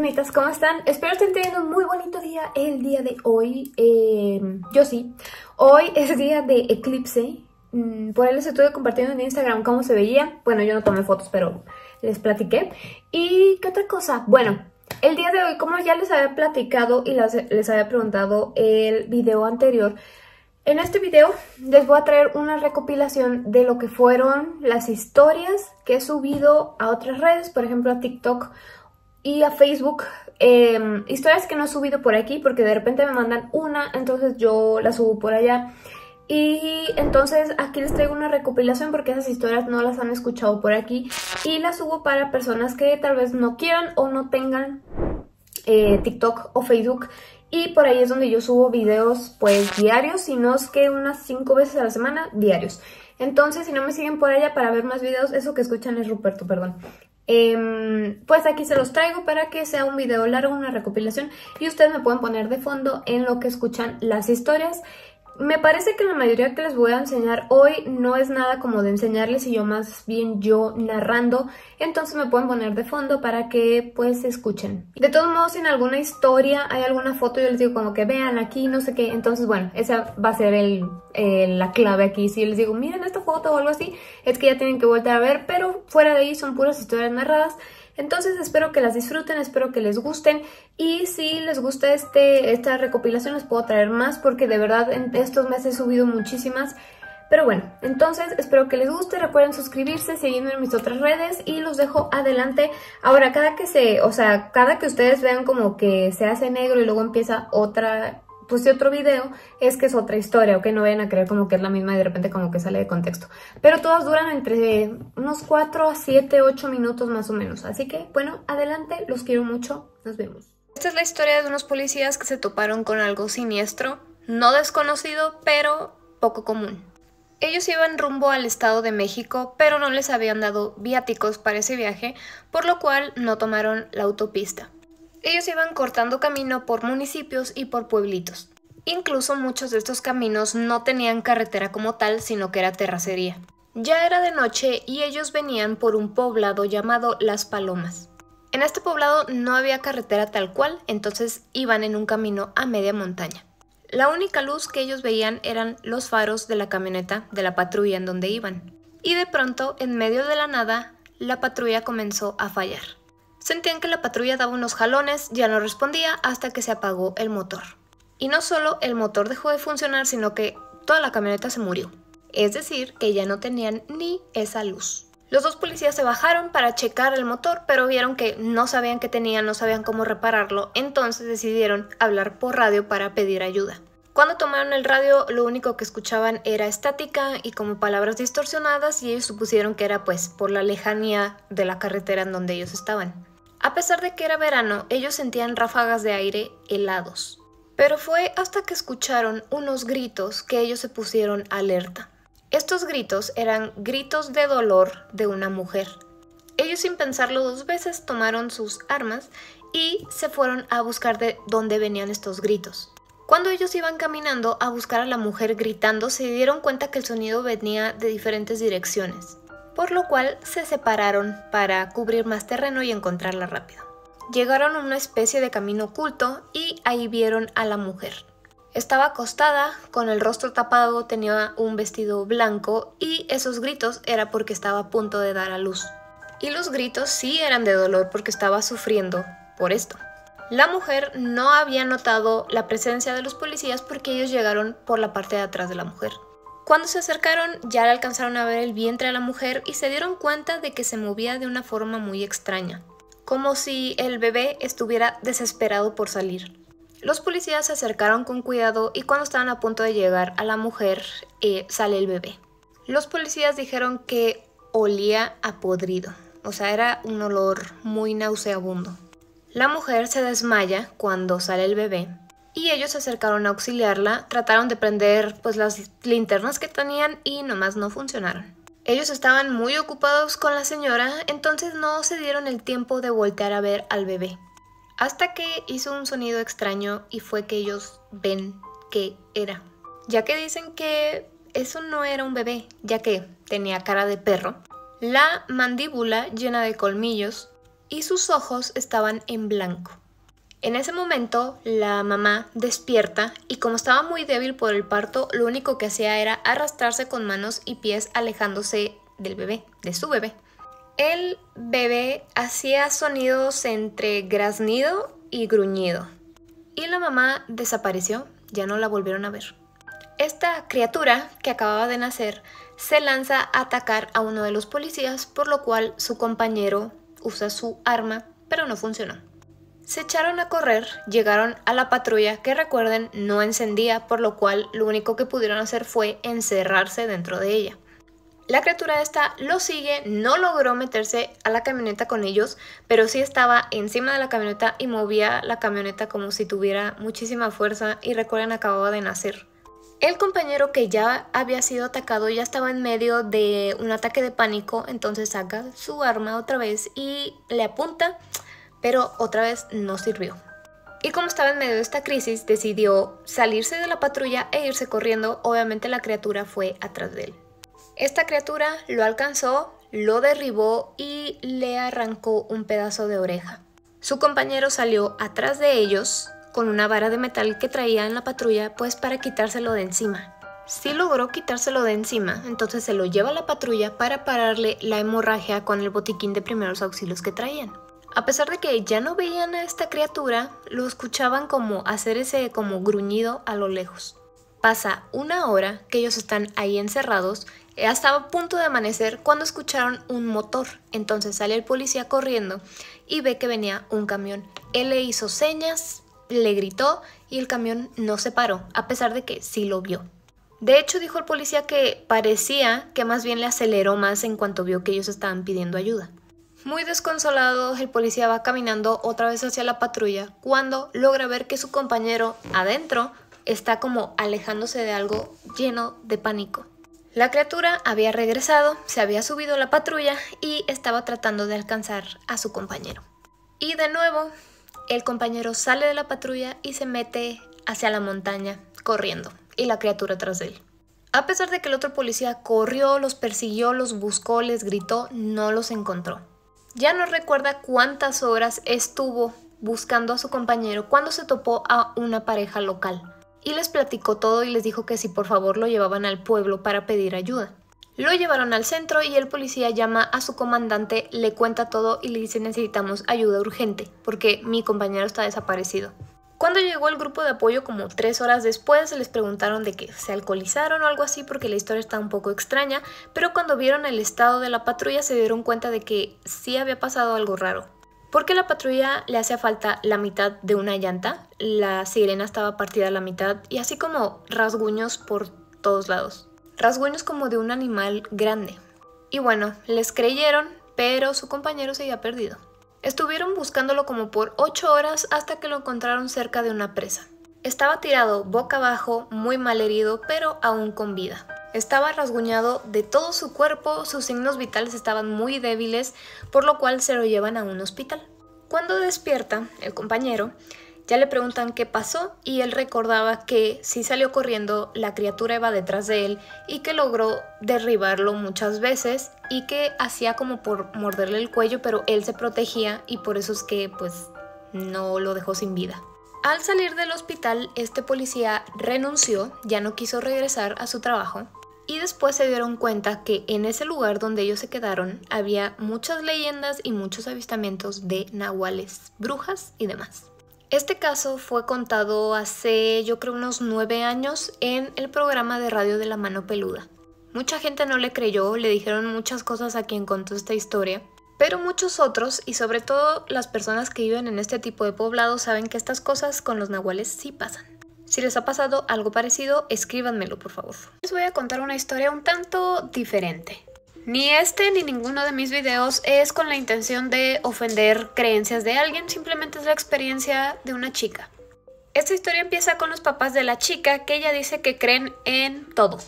fantasmitas, ¿cómo están? Espero estén teniendo un muy bonito día el día de hoy. Eh, yo sí. Hoy es día de eclipse. Mm, por ahí les estuve compartiendo en Instagram cómo se veía. Bueno, yo no tomé fotos, pero les platiqué. ¿Y qué otra cosa? Bueno, el día de hoy, como ya les había platicado y les había preguntado el video anterior, en este video les voy a traer una recopilación de lo que fueron las historias que he subido a otras redes, por ejemplo a TikTok y a Facebook. Em, historias que no he subido por aquí porque de repente me mandan una, entonces yo la subo por allá. Y entonces aquí les traigo una recopilación porque esas historias no las han escuchado por aquí y las subo para personas que tal vez no quieran o no tengan eh, TikTok o Facebook y por ahí es donde yo subo videos pues diarios, si no es que unas 5 veces a la semana, diarios. Entonces, si no me siguen por allá para ver más videos, eso que escuchan es Ruperto, perdón. Em, pues aquí se los traigo para que sea un video largo, una recopilación y ustedes me pueden poner de fondo en lo que escuchan las historias me parece que la mayoría que les voy a enseñar hoy no es nada como de enseñarles y yo más bien yo narrando, entonces me pueden poner de fondo para que pues escuchen. De todos modos, en alguna historia hay alguna foto, yo les digo como que vean aquí, no sé qué, entonces bueno, esa va a ser el, la clave aquí. Si yo les digo miren esta foto o algo así, es que ya tienen que volver a ver, pero fuera de ahí son puras historias narradas. Entonces espero que las disfruten, espero que les gusten y si les gusta este, esta recopilación les puedo traer más porque de verdad en estos meses he subido muchísimas. Pero bueno, entonces espero que les guste, recuerden suscribirse, seguirme en mis otras redes y los dejo adelante. Ahora, cada que se, o sea, cada que ustedes vean como que se hace negro y luego empieza otra de otro video es que es otra historia, o que no vayan a creer como que es la misma y de repente como que sale de contexto. Pero todas duran entre unos 4 a 7, 8 minutos más o menos. Así que, bueno, adelante, los quiero mucho, nos vemos. Esta es la historia de unos policías que se toparon con algo siniestro, no desconocido, pero poco común. Ellos iban rumbo al Estado de México, pero no les habían dado viáticos para ese viaje, por lo cual no tomaron la autopista. Ellos iban cortando camino por municipios y por pueblitos. Incluso muchos de estos caminos no tenían carretera como tal, sino que era terracería. Ya era de noche y ellos venían por un poblado llamado Las Palomas. En este poblado no había carretera tal cual, entonces iban en un camino a media montaña. La única luz que ellos veían eran los faros de la camioneta de la patrulla en donde iban. Y de pronto, en medio de la nada, la patrulla comenzó a fallar. Sentían que la patrulla daba unos jalones, ya no respondía hasta que se apagó el motor. Y no solo el motor dejó de funcionar, sino que toda la camioneta se murió. Es decir, que ya no tenían ni esa luz. Los dos policías se bajaron para checar el motor, pero vieron que no sabían qué tenían, no sabían cómo repararlo, entonces decidieron hablar por radio para pedir ayuda. Cuando tomaron el radio, lo único que escuchaban era estática y como palabras distorsionadas y ellos supusieron que era pues por la lejanía de la carretera en donde ellos estaban. A pesar de que era verano, ellos sentían ráfagas de aire helados. Pero fue hasta que escucharon unos gritos que ellos se pusieron alerta. Estos gritos eran gritos de dolor de una mujer. Ellos sin pensarlo dos veces tomaron sus armas y se fueron a buscar de dónde venían estos gritos. Cuando ellos iban caminando a buscar a la mujer gritando, se dieron cuenta que el sonido venía de diferentes direcciones por lo cual se separaron para cubrir más terreno y encontrarla rápido. Llegaron a una especie de camino oculto y ahí vieron a la mujer. Estaba acostada, con el rostro tapado, tenía un vestido blanco y esos gritos era porque estaba a punto de dar a luz. Y los gritos sí eran de dolor porque estaba sufriendo por esto. La mujer no había notado la presencia de los policías porque ellos llegaron por la parte de atrás de la mujer. Cuando se acercaron ya le alcanzaron a ver el vientre a la mujer y se dieron cuenta de que se movía de una forma muy extraña, como si el bebé estuviera desesperado por salir. Los policías se acercaron con cuidado y cuando estaban a punto de llegar a la mujer eh, sale el bebé. Los policías dijeron que olía a podrido, o sea, era un olor muy nauseabundo. La mujer se desmaya cuando sale el bebé y ellos se acercaron a auxiliarla, trataron de prender pues las linternas que tenían y nomás no funcionaron. Ellos estaban muy ocupados con la señora, entonces no se dieron el tiempo de voltear a ver al bebé. Hasta que hizo un sonido extraño y fue que ellos ven que era. Ya que dicen que eso no era un bebé, ya que tenía cara de perro, la mandíbula llena de colmillos y sus ojos estaban en blanco. En ese momento, la mamá despierta y como estaba muy débil por el parto, lo único que hacía era arrastrarse con manos y pies alejándose del bebé, de su bebé. El bebé hacía sonidos entre graznido y gruñido. Y la mamá desapareció, ya no la volvieron a ver. Esta criatura que acababa de nacer se lanza a atacar a uno de los policías, por lo cual su compañero usa su arma, pero no funcionó. Se echaron a correr, llegaron a la patrulla que recuerden no encendía, por lo cual lo único que pudieron hacer fue encerrarse dentro de ella. La criatura esta lo sigue, no logró meterse a la camioneta con ellos, pero sí estaba encima de la camioneta y movía la camioneta como si tuviera muchísima fuerza y recuerden acababa de nacer. El compañero que ya había sido atacado ya estaba en medio de un ataque de pánico, entonces saca su arma otra vez y le apunta, pero otra vez no sirvió. Y como estaba en medio de esta crisis, decidió salirse de la patrulla e irse corriendo, obviamente la criatura fue atrás de él. Esta criatura lo alcanzó, lo derribó y le arrancó un pedazo de oreja. Su compañero salió atrás de ellos con una vara de metal que traía en la patrulla pues para quitárselo de encima. Si logró quitárselo de encima, entonces se lo lleva a la patrulla para pararle la hemorragia con el botiquín de primeros auxilios que traían. A pesar de que ya no veían a esta criatura, lo escuchaban como hacer ese como gruñido a lo lejos. Pasa una hora que ellos están ahí encerrados estaba a punto de amanecer cuando escucharon un motor. Entonces sale el policía corriendo y ve que venía un camión. Él le hizo señas, le gritó y el camión no se paró, a pesar de que sí lo vio. De hecho, dijo el policía que parecía que más bien le aceleró más en cuanto vio que ellos estaban pidiendo ayuda. Muy desconsolado, el policía va caminando otra vez hacia la patrulla cuando logra ver que su compañero adentro está como alejándose de algo lleno de pánico. La criatura había regresado, se había subido a la patrulla y estaba tratando de alcanzar a su compañero. Y de nuevo, el compañero sale de la patrulla y se mete hacia la montaña, corriendo, y la criatura tras de él. A pesar de que el otro policía corrió, los persiguió, los buscó, les gritó, no los encontró. Ya no recuerda cuántas horas estuvo buscando a su compañero cuando se topó a una pareja local y les platicó todo y les dijo que si por favor lo llevaban al pueblo para pedir ayuda. Lo llevaron al centro y el policía llama a su comandante, le cuenta todo y le dice necesitamos ayuda urgente porque mi compañero está desaparecido. Cuando llegó el grupo de apoyo como tres horas después les preguntaron de que se alcoholizaron o algo así porque la historia está un poco extraña, pero cuando vieron el estado de la patrulla se dieron cuenta de que sí había pasado algo raro porque la patrulla le hacía falta la mitad de una llanta, la sirena estaba partida a la mitad y así como rasguños por todos lados. Rasguños como de un animal grande. Y bueno, les creyeron, pero su compañero se había perdido. Estuvieron buscándolo como por 8 horas hasta que lo encontraron cerca de una presa. Estaba tirado boca abajo, muy mal herido, pero aún con vida. Estaba rasguñado de todo su cuerpo, sus signos vitales estaban muy débiles, por lo cual se lo llevan a un hospital. Cuando despierta, el compañero, ya le preguntan qué pasó y él recordaba que si salió corriendo, la criatura iba detrás de él y que logró derribarlo muchas veces y que hacía como por morderle el cuello, pero él se protegía y por eso es que pues no lo dejó sin vida. Al salir del hospital, este policía renunció, ya no quiso regresar a su trabajo y después se dieron cuenta que en ese lugar donde ellos se quedaron había muchas leyendas y muchos avistamientos de nahuales, brujas y demás. Este caso fue contado hace yo creo unos nueve años en el programa de radio de la mano peluda. Mucha gente no le creyó, le dijeron muchas cosas a quien contó esta historia, pero muchos otros, y sobre todo las personas que viven en este tipo de poblados, saben que estas cosas con los nahuales sí pasan. Si les ha pasado algo parecido, escríbanmelo por favor. Les voy a contar una historia un tanto diferente. Ni este ni ninguno de mis videos es con la intención de ofender creencias de alguien, simplemente es la experiencia de una chica. Esta historia empieza con los papás de la chica que ella dice que creen en todo.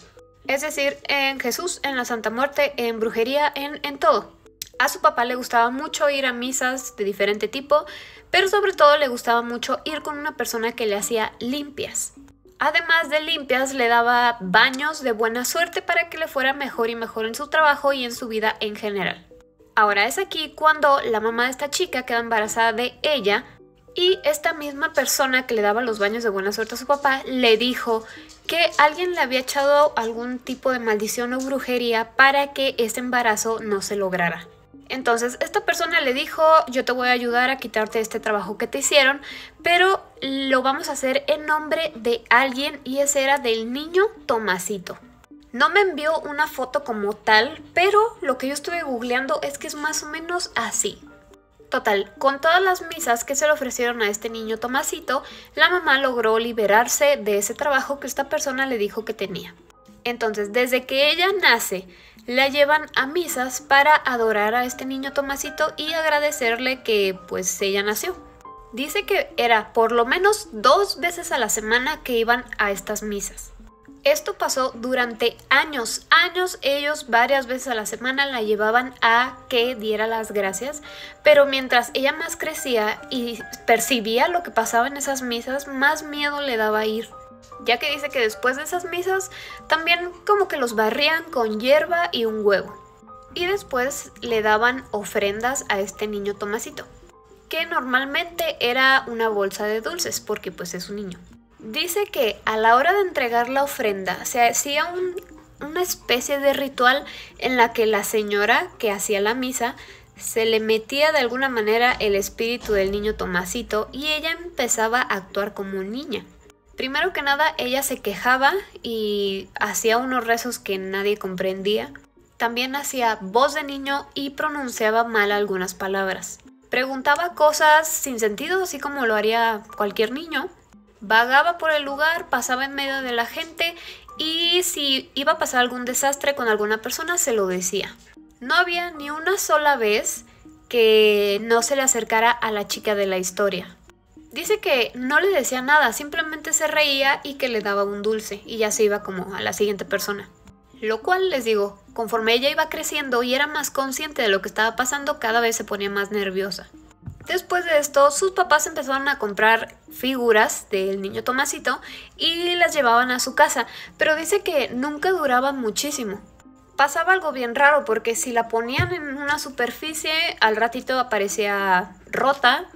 Es decir, en Jesús, en la Santa Muerte, en brujería, en, en todo. A su papá le gustaba mucho ir a misas de diferente tipo, pero sobre todo le gustaba mucho ir con una persona que le hacía limpias. Además de limpias, le daba baños de buena suerte para que le fuera mejor y mejor en su trabajo y en su vida en general. Ahora es aquí cuando la mamá de esta chica queda embarazada de ella y esta misma persona que le daba los baños de buena suerte a su papá le dijo que alguien le había echado algún tipo de maldición o brujería para que este embarazo no se lograra. Entonces esta persona le dijo, yo te voy a ayudar a quitarte este trabajo que te hicieron, pero lo vamos a hacer en nombre de alguien y ese era del niño Tomasito. No me envió una foto como tal, pero lo que yo estuve googleando es que es más o menos así. Total, con todas las misas que se le ofrecieron a este niño Tomasito, la mamá logró liberarse de ese trabajo que esta persona le dijo que tenía. Entonces, desde que ella nace, la llevan a misas para adorar a este niño Tomasito y agradecerle que pues ella nació. Dice que era por lo menos dos veces a la semana que iban a estas misas. Esto pasó durante años, años ellos varias veces a la semana la llevaban a que diera las gracias, pero mientras ella más crecía y percibía lo que pasaba en esas misas, más miedo le daba ir. Ya que dice que después de esas misas también como que los barrían con hierba y un huevo. Y después le daban ofrendas a este niño Tomasito, que normalmente era una bolsa de dulces porque pues es un niño. Dice que a la hora de entregar la ofrenda se hacía una especie de ritual en la que la señora que hacía la misa se le metía de alguna manera el espíritu del niño Tomasito y ella empezaba a actuar como niña. Primero que nada, ella se quejaba y hacía unos rezos que nadie comprendía. También hacía voz de niño y pronunciaba mal algunas palabras. Preguntaba cosas sin sentido, así como lo haría cualquier niño. Vagaba por el lugar, pasaba en medio de la gente y si iba a pasar algún desastre con alguna persona se lo decía. No había ni una sola vez que no se le acercara a la chica de la historia. Dice que no le decía nada, simplemente se reía y que le daba un dulce y ya se iba como a la siguiente persona. Lo cual les digo, conforme ella iba creciendo y era más consciente de lo que estaba pasando, cada vez se ponía más nerviosa. Después de esto, sus papás empezaron a comprar figuras del niño Tomasito y las llevaban a su casa, pero dice que nunca duraban muchísimo. Pasaba algo bien raro porque si la ponían en una superficie, al ratito aparecía rota,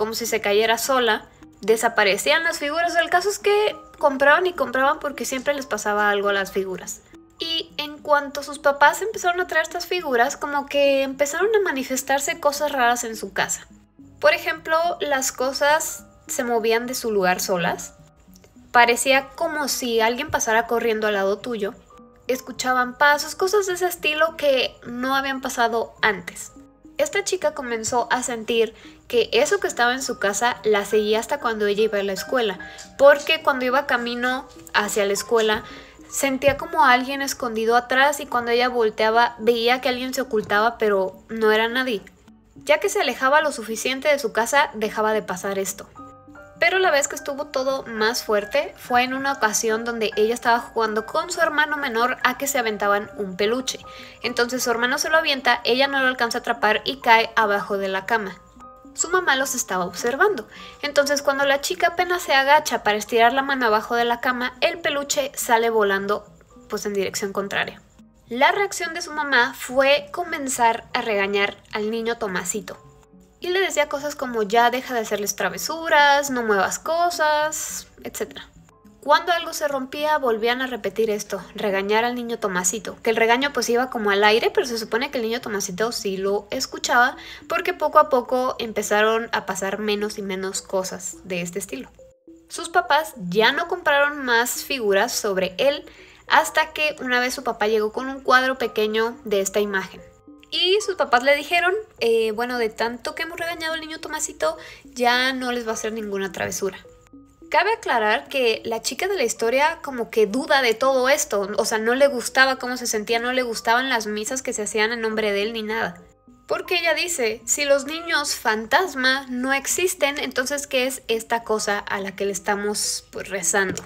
como si se cayera sola, desaparecían las figuras. El caso es que compraban y compraban porque siempre les pasaba algo a las figuras. Y en cuanto sus papás empezaron a traer estas figuras, como que empezaron a manifestarse cosas raras en su casa. Por ejemplo, las cosas se movían de su lugar solas. Parecía como si alguien pasara corriendo al lado tuyo. Escuchaban pasos, cosas de ese estilo que no habían pasado antes. Esta chica comenzó a sentir que eso que estaba en su casa la seguía hasta cuando ella iba a la escuela, porque cuando iba camino hacia la escuela sentía como alguien escondido atrás y cuando ella volteaba veía que alguien se ocultaba pero no era nadie. Ya que se alejaba lo suficiente de su casa, dejaba de pasar esto. Pero la vez que estuvo todo más fuerte fue en una ocasión donde ella estaba jugando con su hermano menor a que se aventaban un peluche. Entonces su hermano se lo avienta, ella no lo alcanza a atrapar y cae abajo de la cama. Su mamá los estaba observando. Entonces cuando la chica apenas se agacha para estirar la mano abajo de la cama, el peluche sale volando pues en dirección contraria. La reacción de su mamá fue comenzar a regañar al niño Tomasito. Y le decía cosas como ya deja de hacerles travesuras, no muevas cosas, etc. Cuando algo se rompía, volvían a repetir esto, regañar al niño Tomasito, que el regaño pues iba como al aire, pero se supone que el niño Tomasito sí lo escuchaba, porque poco a poco empezaron a pasar menos y menos cosas de este estilo. Sus papás ya no compraron más figuras sobre él, hasta que una vez su papá llegó con un cuadro pequeño de esta imagen. Y sus papás le dijeron, eh, bueno, de tanto que hemos regañado al niño Tomasito, ya no les va a hacer ninguna travesura. Cabe aclarar que la chica de la historia como que duda de todo esto, o sea, no le gustaba cómo se sentía, no le gustaban las misas que se hacían en nombre de él ni nada. Porque ella dice, si los niños fantasma no existen, entonces ¿qué es esta cosa a la que le estamos pues, rezando?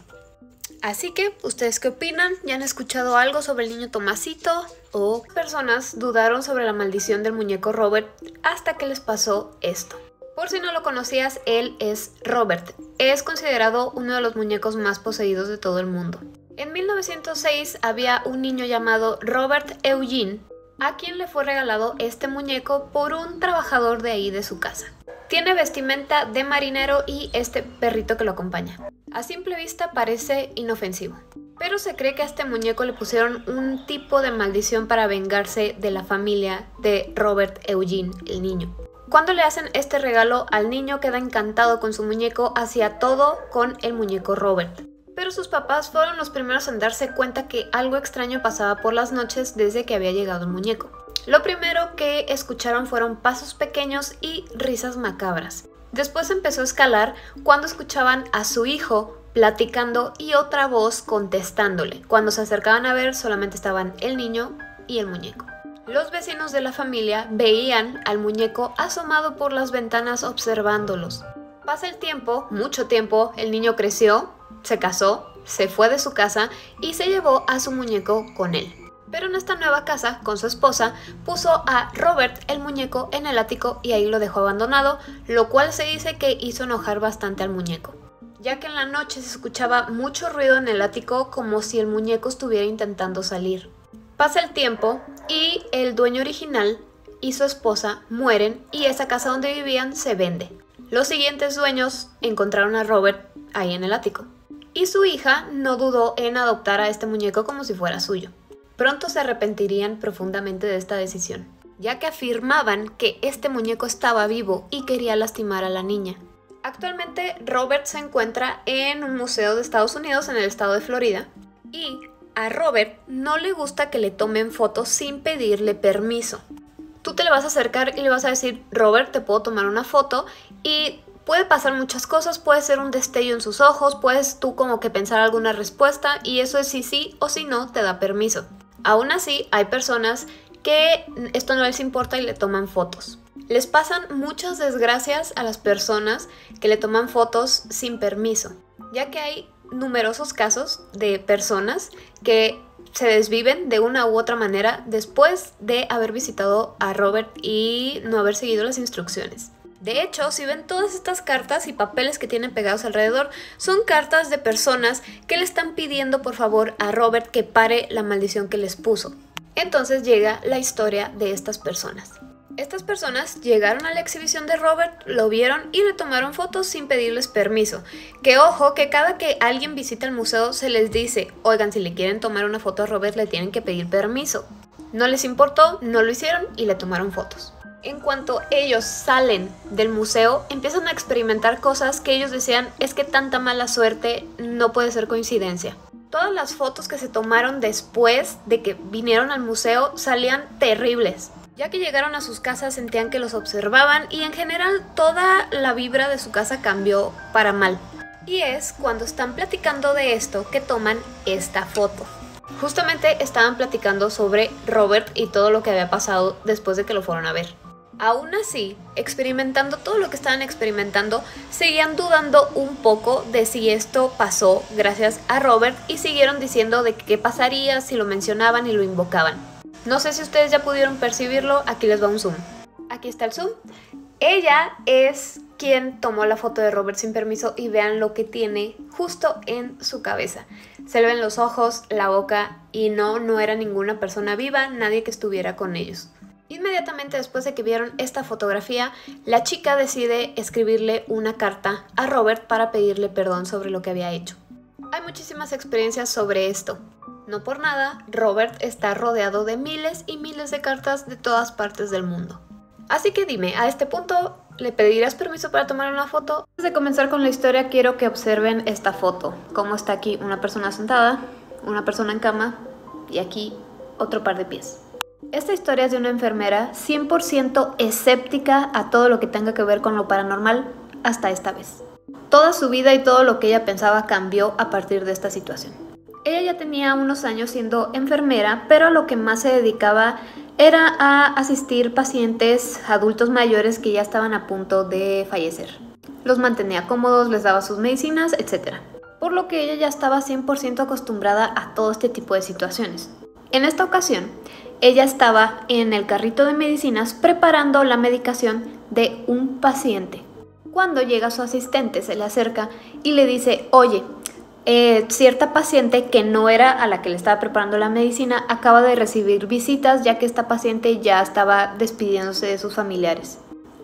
Así que, ¿ustedes qué opinan? ¿Ya han escuchado algo sobre el niño Tomasito? ¿O personas dudaron sobre la maldición del muñeco Robert hasta que les pasó esto? Por si no lo conocías, él es Robert. Es considerado uno de los muñecos más poseídos de todo el mundo. En 1906 había un niño llamado Robert Eugene a quien le fue regalado este muñeco por un trabajador de ahí de su casa. Tiene vestimenta de marinero y este perrito que lo acompaña. A simple vista parece inofensivo, pero se cree que a este muñeco le pusieron un tipo de maldición para vengarse de la familia de Robert Eugene, el niño. Cuando le hacen este regalo al niño queda encantado con su muñeco, hacía todo con el muñeco Robert. Pero sus papás fueron los primeros en darse cuenta que algo extraño pasaba por las noches desde que había llegado el muñeco. Lo primero que escucharon fueron pasos pequeños y risas macabras. Después empezó a escalar cuando escuchaban a su hijo platicando y otra voz contestándole. Cuando se acercaban a ver solamente estaban el niño y el muñeco. Los vecinos de la familia veían al muñeco asomado por las ventanas observándolos. Pasa el tiempo, mucho tiempo, el niño creció, se casó, se fue de su casa y se llevó a su muñeco con él. Pero en esta nueva casa, con su esposa, puso a Robert el muñeco en el ático y ahí lo dejó abandonado, lo cual se dice que hizo enojar bastante al muñeco, ya que en la noche se escuchaba mucho ruido en el ático como si el muñeco estuviera intentando salir. Pasa el tiempo y el dueño original y su esposa mueren y esa casa donde vivían se vende. Los siguientes dueños encontraron a Robert ahí en el ático y su hija no dudó en adoptar a este muñeco como si fuera suyo. Pronto se arrepentirían profundamente de esta decisión, ya que afirmaban que este muñeco estaba vivo y quería lastimar a la niña. Actualmente Robert se encuentra en un museo de Estados Unidos en el estado de Florida y a Robert no le gusta que le tomen fotos sin pedirle permiso. Tú te le vas a acercar y le vas a decir, Robert, te puedo tomar una foto y puede pasar muchas cosas, puede ser un destello en sus ojos, puedes tú como que pensar alguna respuesta y eso es si sí o si no te da permiso. Aún así, hay personas que esto no les importa y le toman fotos. Les pasan muchas desgracias a las personas que le toman fotos sin permiso, ya que hay numerosos casos de personas que se desviven de una u otra manera después de haber visitado a Robert y no haber seguido las instrucciones. De hecho, si ven todas estas cartas y papeles que tienen pegados alrededor, son cartas de personas que le están pidiendo por favor a Robert que pare la maldición que les puso. Entonces llega la historia de estas personas. Estas personas llegaron a la exhibición de Robert, lo vieron y le tomaron fotos sin pedirles permiso. Que ojo, que cada que alguien visita el museo se les dice, oigan, si le quieren tomar una foto a Robert le tienen que pedir permiso. No les importó, no lo hicieron y le tomaron fotos en cuanto ellos salen del museo, empiezan a experimentar cosas que ellos decían es que tanta mala suerte no puede ser coincidencia. Todas las fotos que se tomaron después de que vinieron al museo salían terribles. Ya que llegaron a sus casas sentían que los observaban y en general toda la vibra de su casa cambió para mal. Y es cuando están platicando de esto que toman esta foto. Justamente estaban platicando sobre Robert y todo lo que había pasado después de que lo fueron a ver. Aún así, experimentando todo lo que estaban experimentando, seguían dudando un poco de si esto pasó gracias a Robert y siguieron diciendo de qué pasaría si lo mencionaban y lo invocaban. No sé si ustedes ya pudieron percibirlo, aquí les va un zoom. Aquí está el zoom. Ella es quien tomó la foto de Robert sin permiso y vean lo que tiene justo en su cabeza. Se le ven los ojos, la boca y no, no era ninguna persona viva, nadie que estuviera con ellos. Inmediatamente después de que vieron esta fotografía, la chica decide escribirle una carta a Robert para pedirle perdón sobre lo que había hecho. Hay muchísimas experiencias sobre esto. No por nada, Robert está rodeado de miles y miles de cartas de todas partes del mundo. Así que dime, a este punto, ¿le pedirás permiso para tomar una foto? Antes de comenzar con la historia, quiero que observen esta foto. Cómo está aquí una persona sentada, una persona en cama y aquí otro par de pies. Esta historia es de una enfermera 100% escéptica a todo lo que tenga que ver con lo paranormal hasta esta vez. Toda su vida y todo lo que ella pensaba cambió a partir de esta situación. Ella ya tenía unos años siendo enfermera, pero lo que más se dedicaba era a asistir pacientes adultos mayores que ya estaban a punto de fallecer. Los mantenía cómodos, les daba sus medicinas, etc. Por lo que ella ya estaba 100% acostumbrada a todo este tipo de situaciones. En esta ocasión, ella estaba en el carrito de medicinas preparando la medicación de un paciente. Cuando llega su asistente, se le acerca y le dice, oye, eh, cierta paciente que no era a la que le estaba preparando la medicina acaba de recibir visitas ya que esta paciente ya estaba despidiéndose de sus familiares.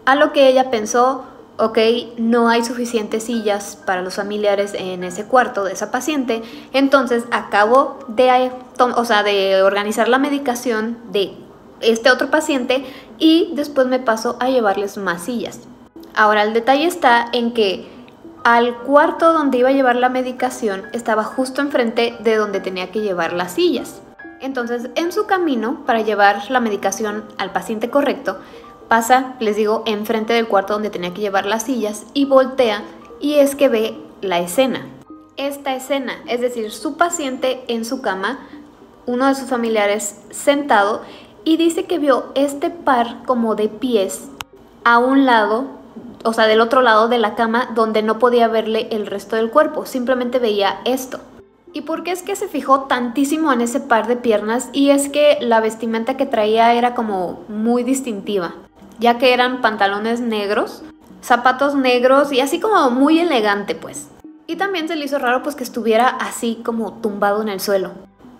A lo que ella pensó, ok, no hay suficientes sillas para los familiares en ese cuarto de esa paciente, entonces acabo de, o sea, de organizar la medicación de este otro paciente y después me paso a llevarles más sillas. Ahora el detalle está en que al cuarto donde iba a llevar la medicación estaba justo enfrente de donde tenía que llevar las sillas. Entonces, en su camino para llevar la medicación al paciente correcto, pasa, les digo, enfrente del cuarto donde tenía que llevar las sillas y voltea y es que ve la escena. Esta escena, es decir, su paciente en su cama, uno de sus familiares sentado y dice que vio este par como de pies a un lado o sea, del otro lado de la cama donde no podía verle el resto del cuerpo, simplemente veía esto. ¿Y por qué es que se fijó tantísimo en ese par de piernas? Y es que la vestimenta que traía era como muy distintiva, ya que eran pantalones negros, zapatos negros y así como muy elegante pues. Y también se le hizo raro pues que estuviera así como tumbado en el suelo.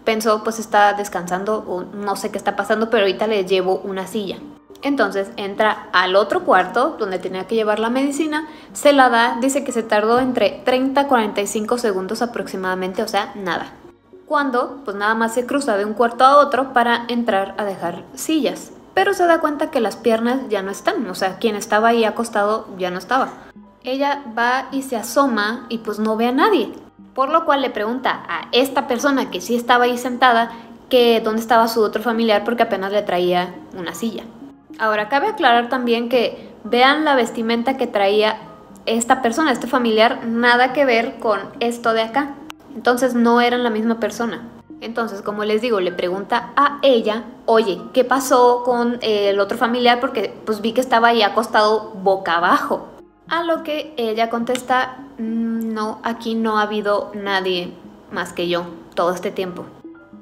Pensó pues está descansando o no sé qué está pasando, pero ahorita le llevo una silla. Entonces entra al otro cuarto donde tenía que llevar la medicina, se la da, dice que se tardó entre 30 a 45 segundos aproximadamente, o sea, nada. Cuando, pues nada más se cruza de un cuarto a otro para entrar a dejar sillas. Pero se da cuenta que las piernas ya no están, o sea, quien estaba ahí acostado ya no estaba. Ella va y se asoma y pues no ve a nadie. Por lo cual le pregunta a esta persona que sí estaba ahí sentada que dónde estaba su otro familiar porque apenas le traía una silla. Ahora, cabe aclarar también que vean la vestimenta que traía esta persona, este familiar, nada que ver con esto de acá. Entonces no eran la misma persona. Entonces, como les digo, le pregunta a ella, oye, ¿qué pasó con el otro familiar? Porque pues vi que estaba ahí acostado boca abajo. A lo que ella contesta, mm, no, aquí no ha habido nadie más que yo todo este tiempo.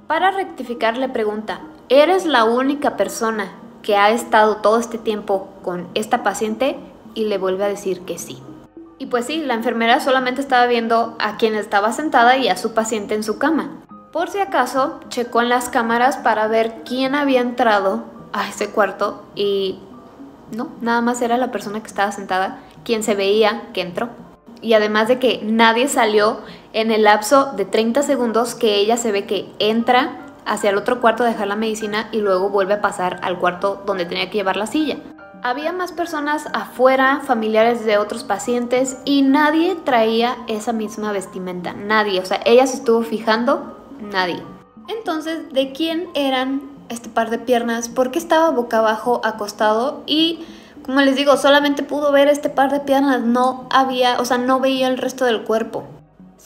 Para rectificar le pregunta, ¿eres la única persona que ha estado todo este tiempo con esta paciente y le vuelve a decir que sí. Y pues sí, la enfermera solamente estaba viendo a quien estaba sentada y a su paciente en su cama. Por si acaso, checó en las cámaras para ver quién había entrado a ese cuarto y no, nada más era la persona que estaba sentada quien se veía que entró. Y además de que nadie salió en el lapso de 30 segundos que ella se ve que entra hacia el otro cuarto a dejar la medicina y luego vuelve a pasar al cuarto donde tenía que llevar la silla. Había más personas afuera, familiares de otros pacientes y nadie traía esa misma vestimenta, nadie, o sea, ella se estuvo fijando, nadie. Entonces, ¿de quién eran este par de piernas? ¿Por qué estaba boca abajo acostado? Y como les digo, solamente pudo ver este par de piernas, no había, o sea, no veía el resto del cuerpo.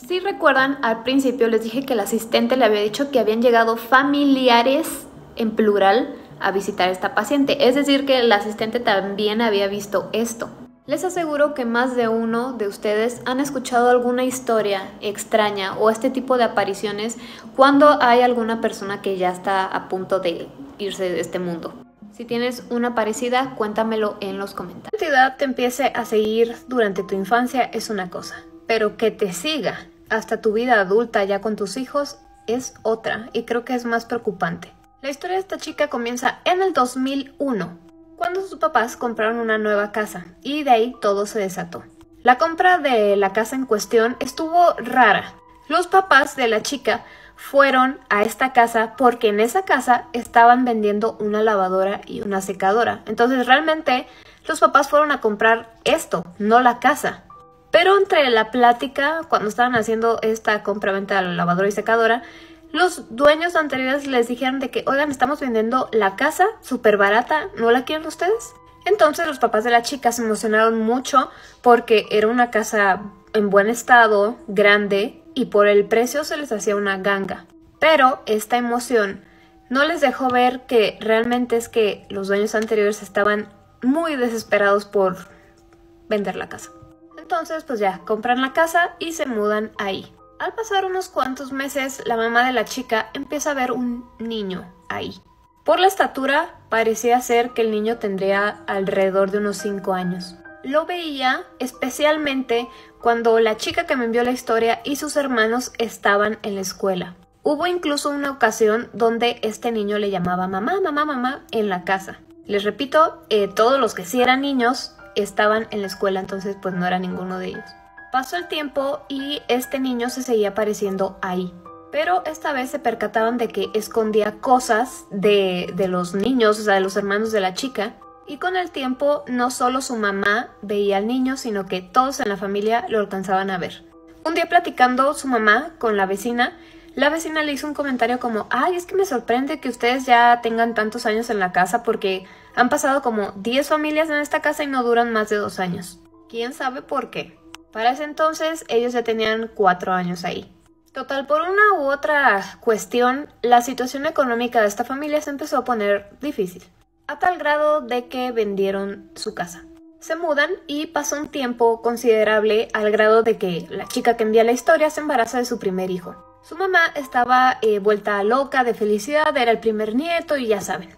Si recuerdan, al principio les dije que el asistente le había dicho que habían llegado familiares en plural a visitar a esta paciente, es decir, que el asistente también había visto esto. Les aseguro que más de uno de ustedes han escuchado alguna historia extraña o este tipo de apariciones cuando hay alguna persona que ya está a punto de irse de este mundo. Si tienes una parecida, cuéntamelo en los comentarios. Que la entidad te empiece a seguir durante tu infancia es una cosa, pero que te siga hasta tu vida adulta ya con tus hijos es otra y creo que es más preocupante. La historia de esta chica comienza en el 2001, cuando sus papás compraron una nueva casa y de ahí todo se desató. La compra de la casa en cuestión estuvo rara. Los papás de la chica fueron a esta casa porque en esa casa estaban vendiendo una lavadora y una secadora. Entonces realmente los papás fueron a comprar esto, no la casa. Pero entre la plática, cuando estaban haciendo esta compra-venta de la lavadora y secadora, los dueños anteriores les dijeron de que, oigan, estamos vendiendo la casa súper barata, ¿no la quieren ustedes? Entonces los papás de la chica se emocionaron mucho porque era una casa en buen estado, grande, y por el precio se les hacía una ganga. Pero esta emoción no les dejó ver que realmente es que los dueños anteriores estaban muy desesperados por vender la casa. Entonces, pues ya, compran la casa y se mudan ahí. Al pasar unos cuantos meses, la mamá de la chica empieza a ver un niño ahí. Por la estatura, parecía ser que el niño tendría alrededor de unos 5 años. Lo veía especialmente cuando la chica que me envió la historia y sus hermanos estaban en la escuela. Hubo incluso una ocasión donde este niño le llamaba mamá, mamá, mamá en la casa. Les repito, eh, todos los que sí eran niños estaban en la escuela, entonces pues no era ninguno de ellos. Pasó el tiempo y este niño se seguía apareciendo ahí. Pero esta vez se percataban de que escondía cosas de, de los niños, o sea, de los hermanos de la chica, y con el tiempo no solo su mamá veía al niño, sino que todos en la familia lo alcanzaban a ver. Un día platicando su mamá con la vecina, la vecina le hizo un comentario como, ay, es que me sorprende que ustedes ya tengan tantos años en la casa porque han pasado como 10 familias en esta casa y no duran más de dos años. ¿Quién sabe por qué? Para ese entonces ellos ya tenían cuatro años ahí. Total, por una u otra cuestión, la situación económica de esta familia se empezó a poner difícil a tal grado de que vendieron su casa. Se mudan y pasó un tiempo considerable al grado de que la chica que envía la historia se embaraza de su primer hijo. Su mamá estaba eh, vuelta loca de felicidad, era el primer nieto y ya saben.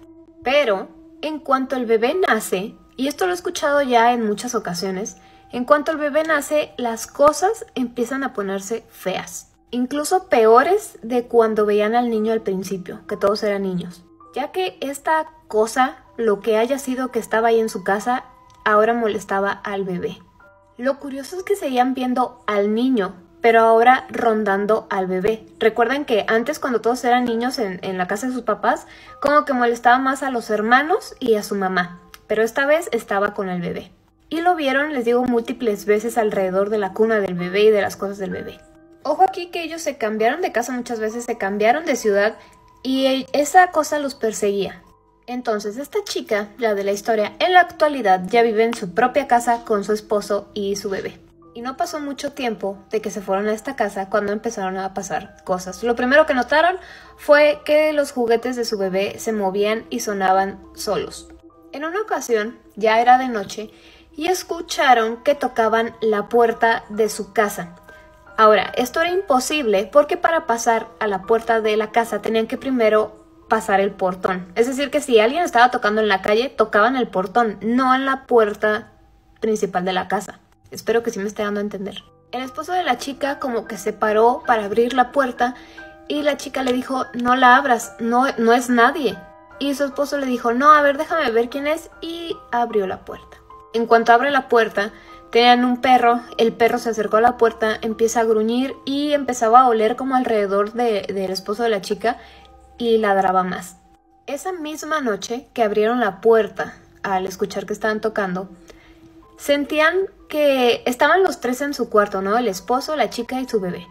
Pero, en cuanto el bebé nace, y esto lo he escuchado ya en muchas ocasiones, en cuanto el bebé nace, las cosas empiezan a ponerse feas. Incluso peores de cuando veían al niño al principio, que todos eran niños. Ya que esta cosa, lo que haya sido que estaba ahí en su casa, ahora molestaba al bebé. Lo curioso es que seguían viendo al niño, pero ahora rondando al bebé. Recuerden que antes cuando todos eran niños en, la casa de sus papás, como que molestaba más a los hermanos y a su mamá, pero esta vez estaba con el bebé. Y lo vieron, les digo, múltiples veces alrededor de la cuna del bebé y de las cosas del bebé. Ojo aquí que ellos se cambiaron de casa muchas veces, se cambiaron de ciudad y esa cosa los perseguía. Entonces esta chica, la de la historia, en la actualidad ya vive en su propia casa con su esposo y su bebé. Y no pasó mucho tiempo de que se fueron a esta casa cuando empezaron a pasar cosas. Lo primero que notaron fue que los juguetes de su bebé se movían y sonaban solos. En una ocasión, ya era de noche, y escucharon que tocaban la puerta de su casa. Ahora, esto era imposible porque para pasar a la puerta de la casa tenían que primero pasar el portón. Es decir, que si alguien estaba tocando en la calle, tocaban el portón, no en la puerta principal de la casa. Espero que sí me esté dando a entender. El esposo de la chica como que se paró para abrir la puerta y la chica le dijo, no la abras, no, no es nadie. Y su esposo le dijo, no, a ver, déjame ver quién es y abrió la puerta. En cuanto abre la puerta, tenían un perro, el perro se acercó a la puerta, empieza a gruñir y empezaba a oler como alrededor del esposo de la chica y ladraba más. Esa misma noche que abrieron la puerta al escuchar que estaban tocando, sentían que estaban los tres en su cuarto, ¿no? El esposo, la chica y su bebé.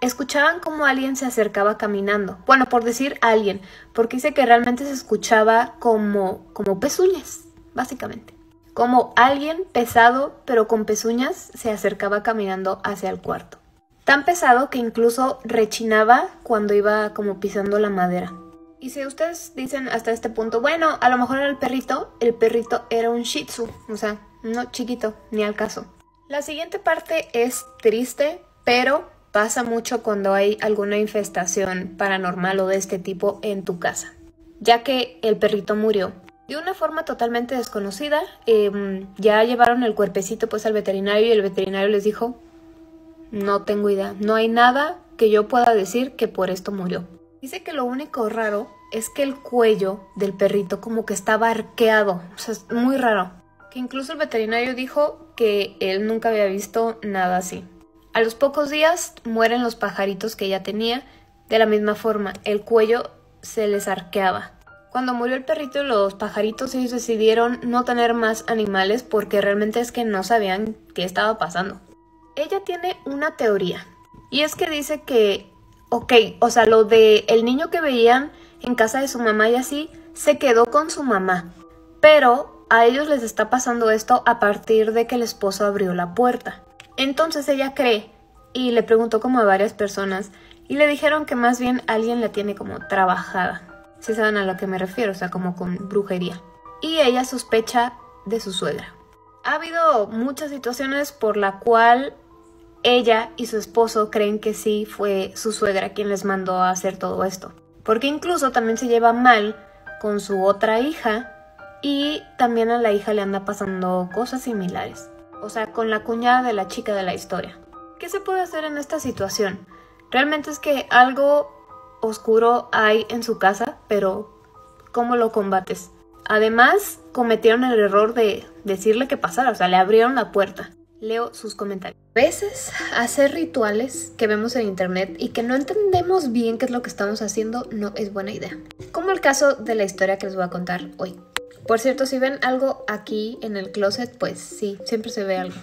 Escuchaban como alguien se acercaba caminando. Bueno, por decir alguien, porque dice que realmente se escuchaba como, como pezuñas, básicamente. Como alguien pesado, pero con pezuñas, se acercaba caminando hacia el cuarto tan pesado que incluso rechinaba cuando iba como pisando la madera. Y si ustedes dicen hasta este punto, bueno, a lo mejor era el perrito, el perrito era un shih tzu, o sea, no chiquito, ni al caso. La siguiente parte es triste, pero pasa mucho cuando hay alguna infestación paranormal o de este tipo en tu casa, ya que el perrito murió. De una forma totalmente desconocida, em, ya llevaron el cuerpecito pues al veterinario y el veterinario les dijo, no tengo idea. No hay nada que yo pueda decir que por esto murió. Dice que lo único raro es que el cuello del perrito como que estaba arqueado. O sea, es muy raro. Que incluso el veterinario dijo que él nunca había visto nada así. A los pocos días mueren los pajaritos que ella tenía. De la misma forma, el cuello se les arqueaba. Cuando murió el perrito, los pajaritos ellos decidieron no tener más animales porque realmente es que no sabían qué estaba pasando ella tiene una teoría. Y es que dice que, ok, o sea, lo de el niño que veían en casa de su mamá y así, se quedó con su mamá. Pero a ellos les está pasando esto a partir de que el esposo abrió la puerta. Entonces ella cree y le preguntó como a varias personas y le dijeron que más bien alguien la tiene como trabajada. Si saben a lo que me refiero, o sea, como con brujería. Y ella sospecha de su suegra. Ha habido muchas situaciones por la cual ella y su esposo creen que sí fue su suegra quien les mandó a hacer todo esto. Porque incluso también se lleva mal con su otra hija y también a la hija le anda pasando cosas similares. O sea, con la cuñada de la chica de la historia. ¿Qué se puede hacer en esta situación? Realmente es que algo oscuro hay en su casa, pero ¿cómo lo combates? Además, cometieron el error de decirle que pasara, o sea, le abrieron la puerta. Leo sus comentarios. A veces hacer rituales que vemos en internet y que no entendemos bien qué es lo que estamos haciendo no es buena idea. Como el caso de la historia que les voy a contar hoy. Por cierto, si ven algo aquí en el closet, pues sí, siempre se ve algo.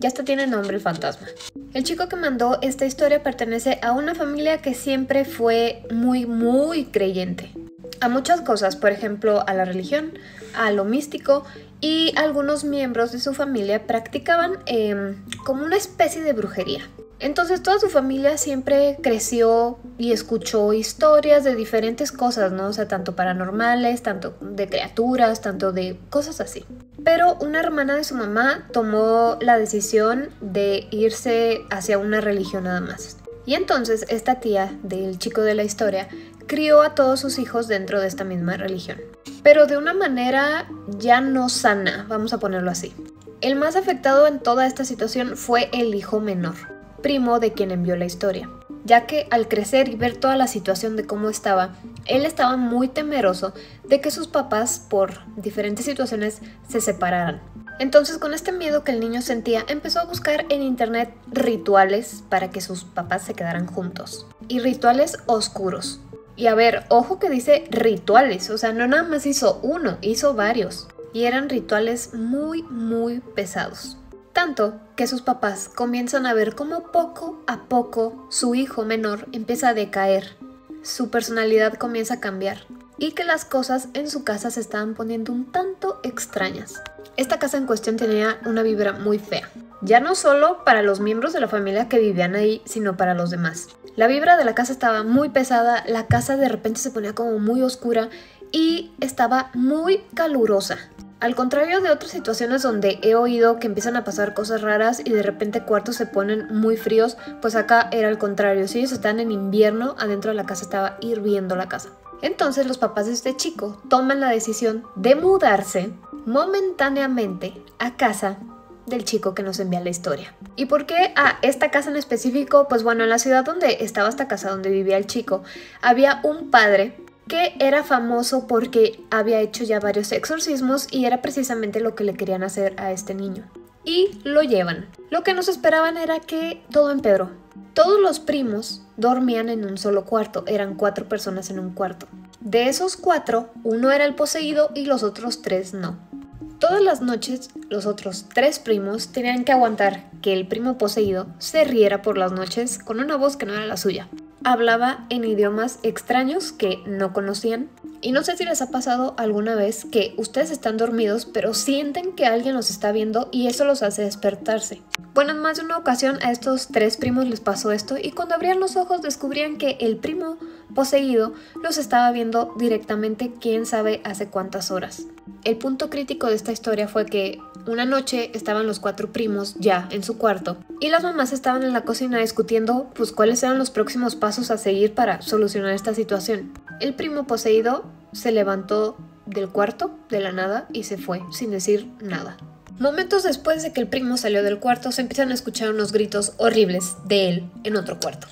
Ya hasta tiene nombre el fantasma. El chico que mandó esta historia pertenece a una familia que siempre fue muy, muy creyente. A muchas cosas, por ejemplo, a la religión, a lo místico y algunos miembros de su familia practicaban em, como una especie de brujería. Entonces toda su familia siempre creció y escuchó historias de diferentes cosas, ¿no? O sea, tanto paranormales, tanto de criaturas, tanto de cosas así. Pero una hermana de su mamá tomó la decisión de irse hacia una religión nada más. Y entonces esta tía del chico de la historia crió a todos sus hijos dentro de esta misma religión. Pero de una manera ya no sana, vamos a ponerlo así. El más afectado en toda esta situación fue el hijo menor, primo de quien envió la historia, ya que al crecer y ver toda la situación de cómo estaba, él estaba muy temeroso de que sus papás, por diferentes situaciones, se separaran. Entonces, con este miedo que el niño sentía, empezó a buscar en internet rituales para que sus papás se quedaran juntos. Y rituales oscuros. Y a ver, ojo que dice rituales, o sea, no nada más hizo uno, hizo varios. Y eran rituales muy, muy pesados. Tanto que sus papás comienzan a ver cómo poco a poco su hijo menor empieza a decaer, su personalidad comienza a cambiar y que las cosas en su casa se estaban poniendo un tanto extrañas. Esta casa en cuestión tenía una vibra muy fea, ya no solo para los miembros de la familia que vivían ahí, sino para los demás. La vibra de la casa estaba muy pesada, la casa de repente se ponía como muy oscura y estaba muy calurosa. Al contrario de otras situaciones donde he oído que empiezan a pasar cosas raras y de repente cuartos se ponen muy fríos, pues acá era al contrario. Si ellos están en invierno, adentro de la casa estaba hirviendo la casa. Entonces los papás de este chico toman la decisión de mudarse momentáneamente a casa del chico que nos envía la historia. ¿Y por qué a esta casa en específico? Pues bueno, en la ciudad donde estaba esta casa, donde vivía el chico, había un padre que era famoso porque había hecho ya varios exorcismos y era precisamente lo que le querían hacer a este niño. Y lo llevan. Lo que nos esperaban era que todo empeoró. Todos los primos dormían en un solo cuarto, eran cuatro personas en un cuarto. De esos cuatro, uno era el poseído y los otros tres no. Todas las noches, los otros tres primos tenían que aguantar que el primo poseído se riera por las noches con una voz que no era la suya hablaba en idiomas extraños que no conocían. Y no sé si les ha pasado alguna vez que ustedes están dormidos pero sienten que alguien los está viendo y eso los hace despertarse. Bueno, en más de una ocasión a estos tres primos les pasó esto y cuando abrían los ojos descubrían que el primo poseído los estaba viendo directamente quién sabe hace cuántas horas. El punto crítico de esta historia fue que una noche estaban los cuatro primos ya en su cuarto y las mamás estaban en la cocina discutiendo pues cuáles eran los próximos pasos a seguir para solucionar esta situación. El primo poseído se levantó del cuarto de la nada y se fue sin decir nada. Momentos después de que el primo salió del cuarto se empiezan a escuchar unos gritos horribles de él en otro cuarto.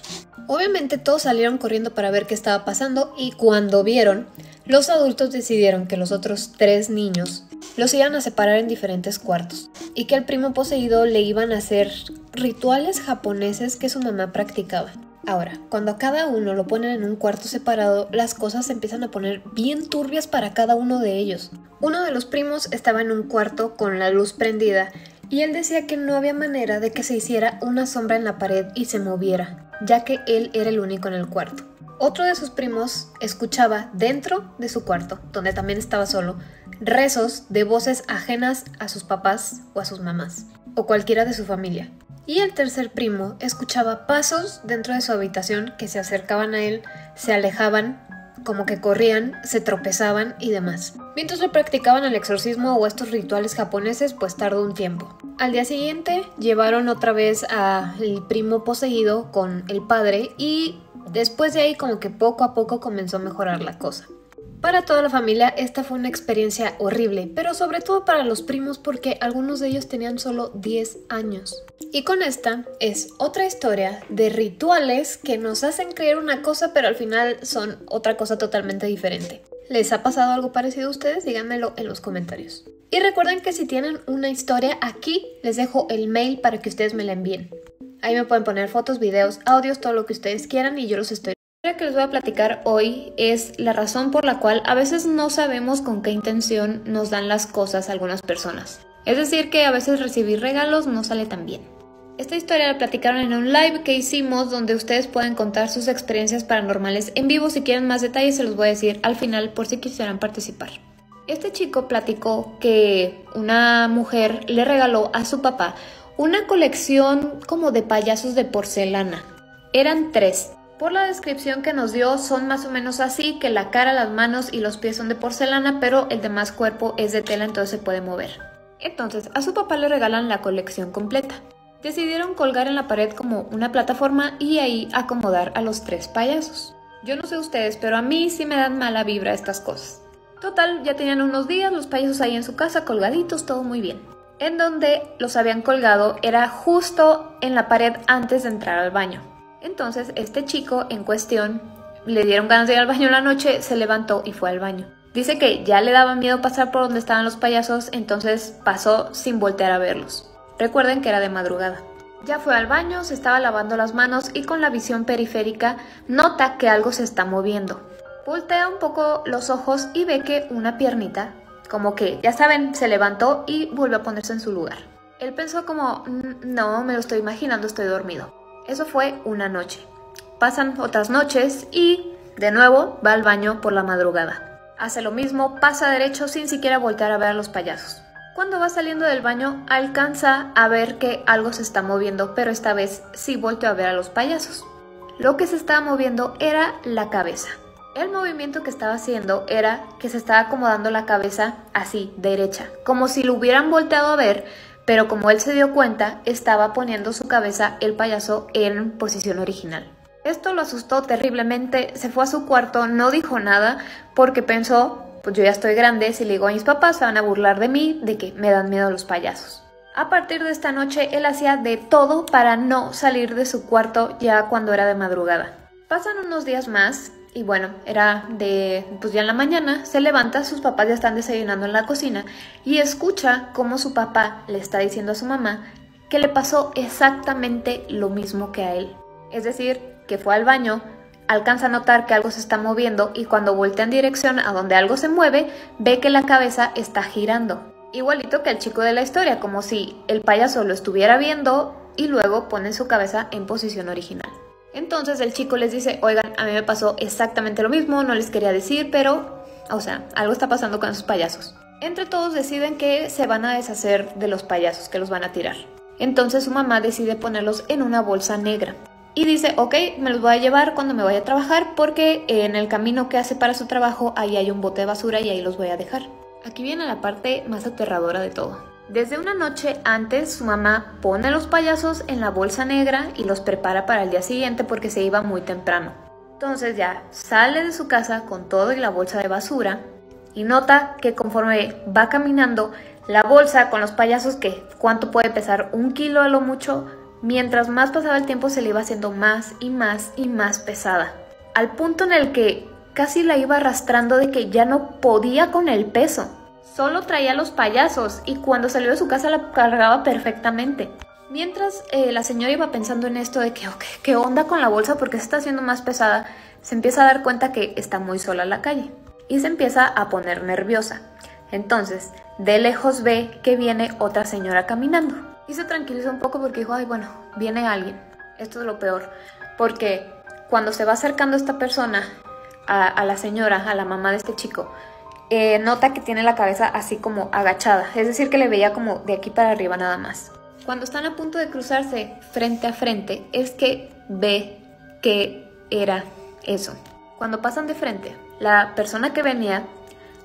Obviamente todos salieron corriendo para ver qué estaba pasando y cuando vieron, los adultos decidieron que los otros tres niños los iban a separar en diferentes cuartos y que al primo poseído le iban a hacer rituales japoneses que su mamá practicaba. Ahora, cuando a cada uno lo ponen en un cuarto separado, las cosas se empiezan a poner bien turbias para cada uno de ellos. Uno de los primos estaba en un cuarto con la luz prendida y él decía que no había manera de que se hiciera una sombra en la pared y se moviera, ya que él era el único en el cuarto. Otro de sus primos escuchaba dentro de su cuarto, donde también estaba solo, rezos de voces ajenas a sus papás o a sus mamás, o cualquiera de su familia. Y el tercer primo escuchaba pasos dentro de su habitación que se acercaban a él, se alejaban, como que corrían, se tropezaban y demás. Mientras le practicaban el exorcismo o estos rituales japoneses, pues tardó un tiempo. Al día siguiente llevaron otra vez al primo poseído con el padre y después de ahí como que poco a poco comenzó a mejorar la cosa. Para toda la familia esta fue una experiencia horrible, pero sobre todo para los primos porque algunos de ellos tenían solo 10 años. Y con esta es otra historia de rituales que nos hacen creer una cosa pero al final son otra cosa totalmente diferente. ¿Les ha pasado algo parecido a ustedes? Díganmelo en los comentarios. Y recuerden que si tienen una historia aquí, les dejo el mail para que ustedes me la envíen. Ahí me pueden poner fotos, videos, audios, todo lo que ustedes quieran y yo los estoy la que les voy a platicar hoy es la razón por la cual a veces no sabemos con qué intención nos dan las cosas algunas personas. Es decir, que a veces recibir regalos no sale tan bien. Esta historia la platicaron en un live que hicimos donde ustedes pueden contar sus experiencias paranormales en vivo. Si quieren más detalles se los voy a decir al final por si quisieran participar. Este chico platicó que una mujer le regaló a su papá una colección como de payasos de porcelana. Eran tres, por la descripción que nos dio son más o menos así, que la cara, las manos y los pies son de porcelana, pero el demás cuerpo es de tela, entonces se puede mover. Entonces, a su papá le regalan la colección completa. Decidieron colgar en la pared como una plataforma y ahí acomodar a los tres payasos. Yo no sé ustedes, pero a mí sí me dan mala vibra estas cosas. Total, ya tenían unos días los payasos ahí en su casa colgaditos, todo muy bien. En donde los habían colgado era justo en la pared antes de entrar al baño. Entonces este chico en cuestión le dieron ganas de ir al baño la noche, se levantó y fue al baño. Dice que ya le daba miedo pasar por donde estaban los payasos, entonces pasó sin voltear a verlos. Recuerden que era de madrugada. Ya fue al baño, se estaba lavando las manos y con la visión periférica nota que algo se está moviendo. Voltea un poco los ojos y ve que una piernita, como que, ya saben, se levantó y volvió a ponerse en su lugar. Él pensó como, mm, no, me lo estoy imaginando, estoy dormido. Eso fue una noche. Pasan otras noches y, de nuevo, va al baño por la madrugada. Hace lo mismo, pasa derecho sin siquiera voltear a ver a los payasos. Cuando va saliendo del baño, alcanza a ver que algo se está moviendo, pero esta vez sí volteó a ver a los payasos. Lo que se estaba moviendo era la cabeza. El movimiento que estaba haciendo era que se estaba acomodando la cabeza así, derecha, como si lo hubieran volteado a ver, pero como él se dio cuenta, estaba poniendo su cabeza el payaso en posición original. Esto lo asustó terriblemente, se fue a su cuarto, no dijo nada porque pensó, pues yo ya estoy grande, si le digo a mis papás se van a burlar de mí, de que me dan miedo los payasos. A partir de esta noche él hacía de todo para no salir de su cuarto ya cuando era de madrugada. Pasan unos días más y bueno, era de, pues ya en la mañana, se levanta, sus papás ya están desayunando en la cocina y escucha cómo su papá le está diciendo a su mamá que le pasó exactamente lo mismo que a él. Es decir, que fue al baño, alcanza a notar que algo se está moviendo y cuando voltea en dirección a donde algo se mueve, ve que la cabeza está girando. Igualito que el chico de la historia, como si el payaso lo estuviera viendo y luego pone su cabeza en posición original. Entonces el chico les dice, oigan, a mí me pasó exactamente lo mismo, no les quería decir, pero, o sea, algo está pasando con esos payasos. Entre todos deciden que se van a deshacer de los payasos, que los van a tirar. Entonces su mamá decide ponerlos en una bolsa negra. Y dice, ok, me los voy a llevar cuando me vaya a trabajar porque en el camino que hace para su trabajo ahí hay un bote de basura y ahí los voy a dejar. Aquí viene la parte más aterradora de todo. Desde una noche antes, su mamá pone los payasos en la bolsa negra y los prepara para el día siguiente porque se iba muy temprano. Entonces ya sale de su casa con todo y la bolsa de basura y nota que conforme va caminando, la bolsa con los payasos que cuánto puede pesar un kilo a lo mucho, mientras más pasaba el tiempo se le iba haciendo más y más y más pesada. Al punto en el que casi la iba arrastrando de que ya no podía con el peso. Solo traía los payasos y cuando salió de su casa la cargaba perfectamente. Mientras eh, la señora iba pensando en esto de que, ¿qué onda con la bolsa? porque se está haciendo más pesada? Se empieza a dar cuenta que está muy sola en la calle y se empieza a poner nerviosa. Entonces, de lejos ve que viene otra señora caminando y se tranquiliza un poco porque dijo, ay, bueno, viene alguien. Esto es lo peor, porque cuando se va acercando esta persona a la señora, a la mamá de este chico, eh, nota que tiene la cabeza así como agachada, es decir, que le veía como de aquí para arriba nada más. Cuando están a punto de cruzarse frente a frente, es que ve que era eso. Cuando pasan de frente, la persona que venía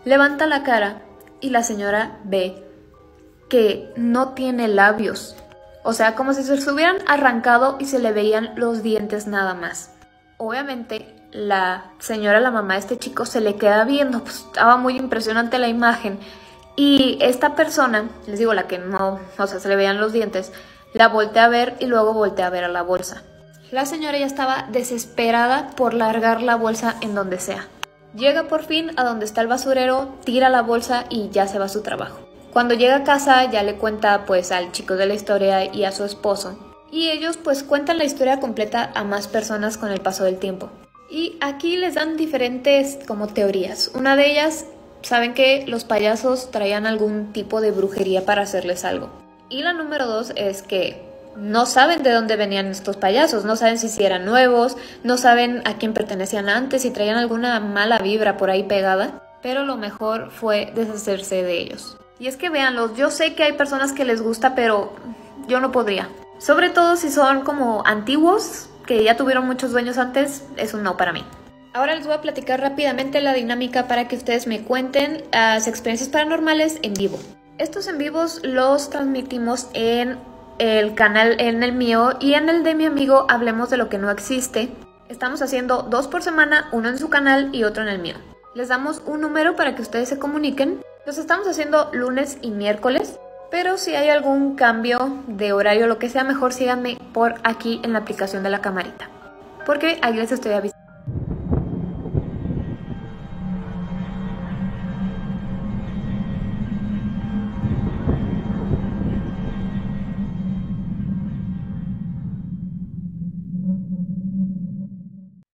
levanta la cara y la señora ve que no tiene labios. O sea, como si se los hubieran arrancado y se le veían los dientes nada más. Obviamente la señora, la mamá de este chico, se le queda viendo, pues estaba muy impresionante la imagen. Y esta persona, les digo, la que no, o sea, se le veían los dientes, la voltea a ver y luego voltea a ver a la bolsa. La señora ya estaba desesperada por largar la bolsa en donde sea. Llega por fin a donde está el basurero, tira la bolsa y ya se va a su trabajo. Cuando llega a casa ya le cuenta pues al chico de la historia y a su esposo. Y ellos pues cuentan la historia completa a más personas con el paso del tiempo. Y aquí les dan diferentes como teorías. Una de ellas, saben que los payasos traían algún tipo de brujería para hacerles algo. Y la número dos es que no saben de dónde venían estos payasos, no saben si, eran nuevos, no saben a quién pertenecían antes, si traían alguna mala vibra por ahí pegada, pero lo mejor fue deshacerse de ellos. Y es que véanlos, yo sé que hay personas que les gusta, pero yo no podría. Sobre todo si son como antiguos, que ya tuvieron muchos dueños antes, es un no para mí. Ahora les voy a platicar rápidamente la dinámica para que ustedes me cuenten las experiencias paranormales en vivo. Estos en vivos los transmitimos en el canal, en el mío y en el de mi amigo Hablemos de lo que no existe. Estamos haciendo dos por semana, uno en su canal y otro en el mío. Les damos un número para que ustedes se comuniquen. Los estamos haciendo lunes y miércoles. Pero si hay algún cambio de horario, lo que sea, mejor síganme por aquí en la aplicación de la camarita. Porque ahí les estoy avisando.